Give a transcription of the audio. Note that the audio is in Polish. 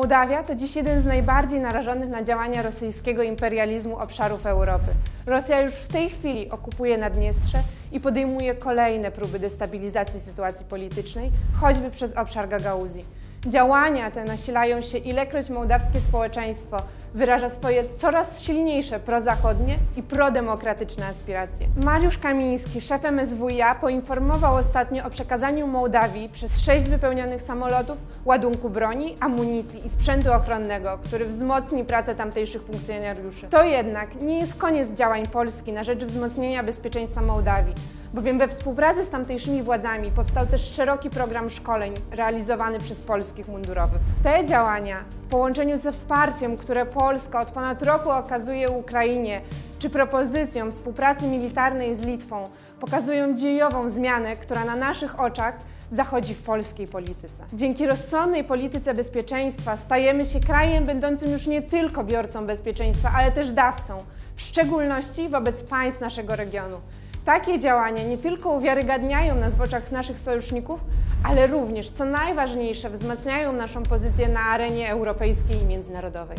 Mołdawia to dziś jeden z najbardziej narażonych na działania rosyjskiego imperializmu obszarów Europy. Rosja już w tej chwili okupuje Naddniestrze i podejmuje kolejne próby destabilizacji sytuacji politycznej, choćby przez obszar Gagauzji. Działania te nasilają się, ilekroć mołdawskie społeczeństwo wyraża swoje coraz silniejsze prozachodnie i prodemokratyczne aspiracje. Mariusz Kamiński, szef MSWiA, poinformował ostatnio o przekazaniu Mołdawii przez sześć wypełnionych samolotów ładunku broni, amunicji i sprzętu ochronnego, który wzmocni pracę tamtejszych funkcjonariuszy. To jednak nie jest koniec działań Polski na rzecz wzmocnienia bezpieczeństwa Mołdawii, bowiem we współpracy z tamtejszymi władzami powstał też szeroki program szkoleń realizowany przez polskich mundurowych. Te działania w połączeniu ze wsparciem, które Polska od ponad roku okazuje Ukrainie, czy propozycją współpracy militarnej z Litwą, pokazują dziejową zmianę, która na naszych oczach zachodzi w polskiej polityce. Dzięki rozsądnej polityce bezpieczeństwa stajemy się krajem będącym już nie tylko biorcą bezpieczeństwa, ale też dawcą, w szczególności wobec państw naszego regionu. Takie działania nie tylko uwiarygadniają nas w oczach naszych sojuszników, ale również, co najważniejsze, wzmacniają naszą pozycję na arenie europejskiej i międzynarodowej.